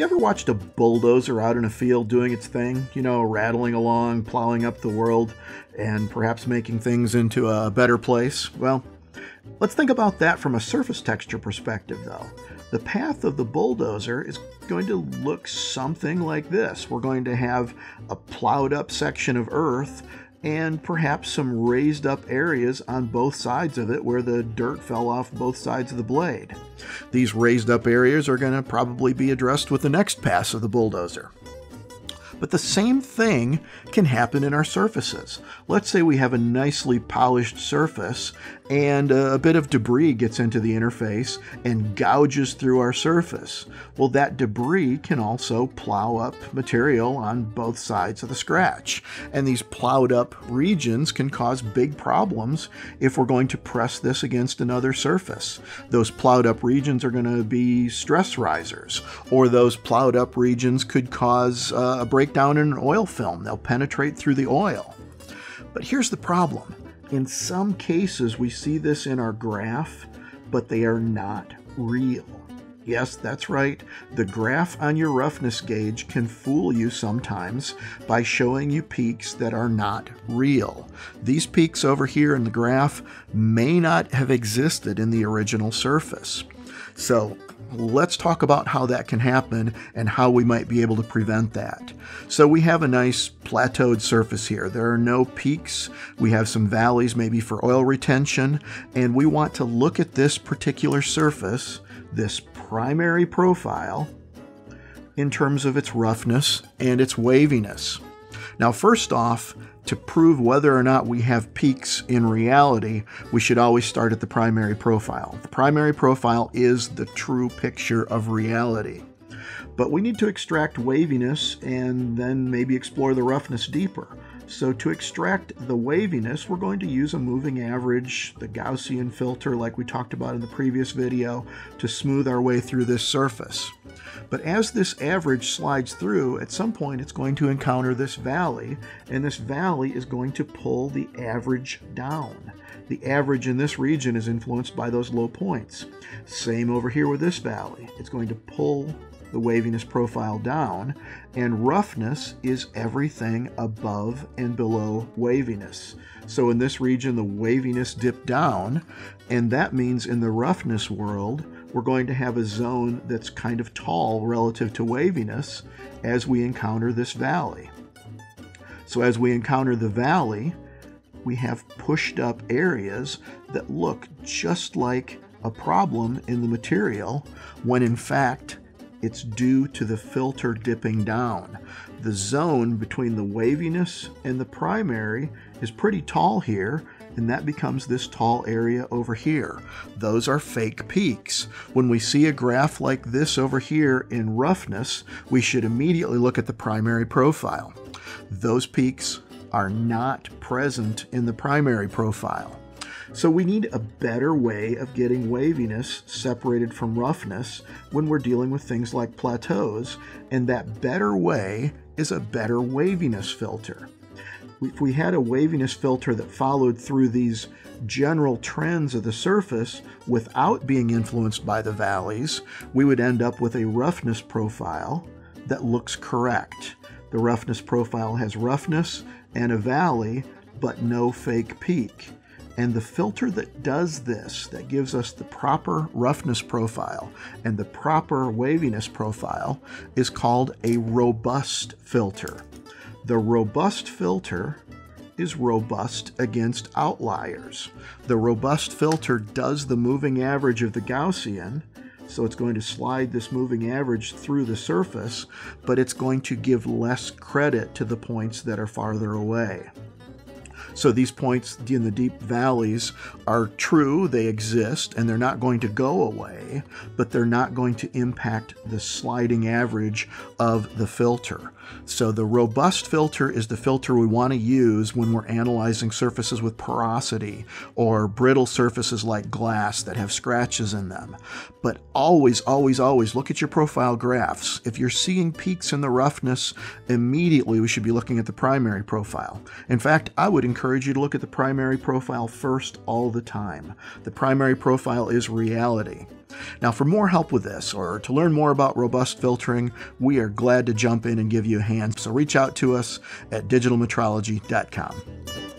you ever watched a bulldozer out in a field doing its thing? You know, rattling along, plowing up the world, and perhaps making things into a better place? Well, let's think about that from a surface texture perspective, though. The path of the bulldozer is going to look something like this. We're going to have a plowed up section of earth and perhaps some raised up areas on both sides of it where the dirt fell off both sides of the blade. These raised up areas are going to probably be addressed with the next pass of the bulldozer. But the same thing can happen in our surfaces. Let's say we have a nicely polished surface and a bit of debris gets into the interface and gouges through our surface. Well, that debris can also plow up material on both sides of the scratch. And these plowed up regions can cause big problems if we're going to press this against another surface. Those plowed up regions are going to be stress risers, or those plowed up regions could cause uh, a breakdown in an oil film. They'll penetrate through the oil. But here's the problem in some cases, we see this in our graph, but they are not real. Yes, that's right. The graph on your roughness gauge can fool you sometimes by showing you peaks that are not real. These peaks over here in the graph may not have existed in the original surface. So let's talk about how that can happen and how we might be able to prevent that. So we have a nice plateaued surface here. There are no peaks. We have some valleys maybe for oil retention, and we want to look at this particular surface, this primary profile, in terms of its roughness and its waviness. Now, first off, to prove whether or not we have peaks in reality, we should always start at the primary profile. The primary profile is the true picture of reality. But we need to extract waviness and then maybe explore the roughness deeper. So to extract the waviness, we're going to use a moving average, the Gaussian filter like we talked about in the previous video, to smooth our way through this surface. But as this average slides through, at some point it's going to encounter this valley, and this valley is going to pull the average down. The average in this region is influenced by those low points. Same over here with this valley. It's going to pull the waviness profile down, and roughness is everything above and below waviness. So in this region, the waviness dipped down, and that means in the roughness world, we're going to have a zone that's kind of tall relative to waviness as we encounter this valley. So as we encounter the valley, we have pushed up areas that look just like a problem in the material when in fact it's due to the filter dipping down. The zone between the waviness and the primary is pretty tall here, and that becomes this tall area over here. Those are fake peaks. When we see a graph like this over here in roughness, we should immediately look at the primary profile. Those peaks are not present in the primary profile. So we need a better way of getting waviness separated from roughness when we're dealing with things like plateaus, and that better way is a better waviness filter. If we had a waviness filter that followed through these general trends of the surface without being influenced by the valleys, we would end up with a roughness profile that looks correct. The roughness profile has roughness and a valley, but no fake peak. And the filter that does this, that gives us the proper roughness profile and the proper waviness profile, is called a robust filter. The robust filter is robust against outliers. The robust filter does the moving average of the Gaussian, so it's going to slide this moving average through the surface, but it's going to give less credit to the points that are farther away. So these points in the deep valleys are true, they exist, and they're not going to go away, but they're not going to impact the sliding average of the filter. So the robust filter is the filter we want to use when we're analyzing surfaces with porosity or brittle surfaces like glass that have scratches in them. But always, always, always look at your profile graphs. If you're seeing peaks in the roughness, immediately we should be looking at the primary profile. In fact, I would encourage you to look at the primary profile first all the time. The primary profile is reality. Now, for more help with this or to learn more about robust filtering, we are glad to jump in and give you a hand. So reach out to us at digitalmetrology.com.